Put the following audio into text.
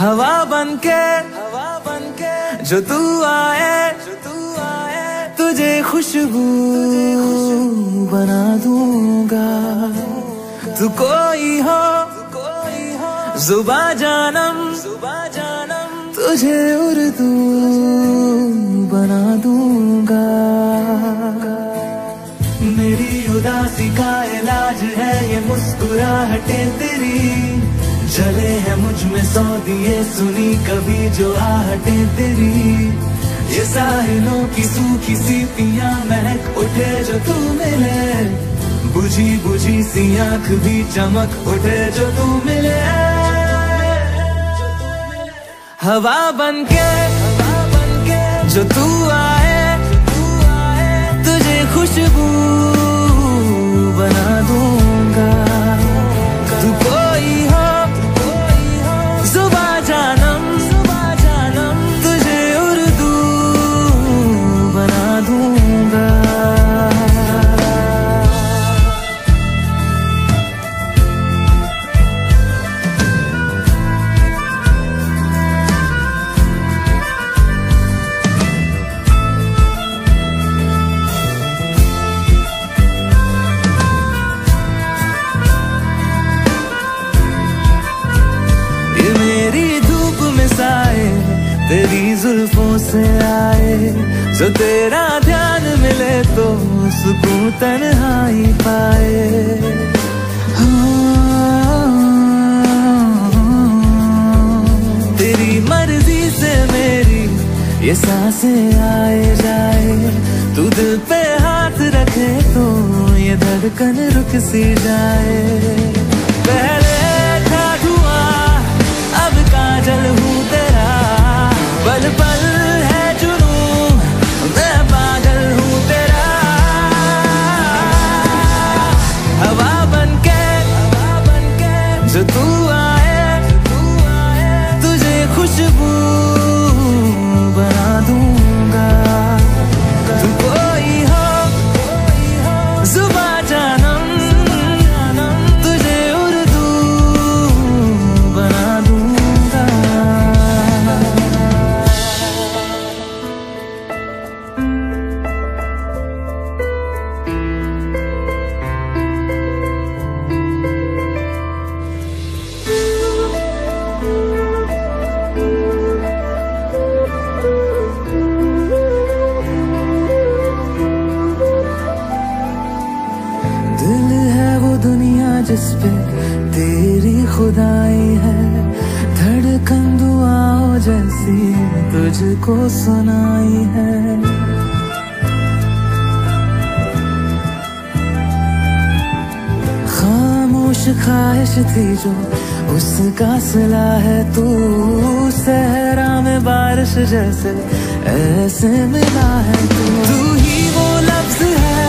हवा बन के हवा बन के जो तू आए, जो तू आए, तुझे खुशबू बना दूँगा। तू कोई हो कोई हो, जुबा जानम जुबा जानम, तुझे उर्दू बना दूँगा। मेरी उदासी का इलाज है, ये मुस्कुराहटे तेरी। जले हैं मुझमें सौ दिए सुनी कभी जो आहटे तेरी। ये साहिलों की सूखी सी पिया महक उठे जो तू मिले। बुझी बुझी सी आँख भी चमक उठे जो तू मिले। हवा बन के, हवा बन के, जो तू तेरी जुल्फों से आए, जो तेरा ध्यान मिले तो सुकून तन्हाई पाए। तेरी मर्ज़ी से मेरी ये साँसें आए जाए, तू दिल पे हाथ रखे तो ये धड़कन रुक सी जाए। पहले जुबा जिस पे तेरी खुदाई है। धड़कन दुआओं जैसी तुझको सुनाई है। खामोश ख्वाहिश थी जो उसका सिला है। तू सहरा में बारिश जैसे ऐसे मिला है। तू तू ही वो लफ्ज है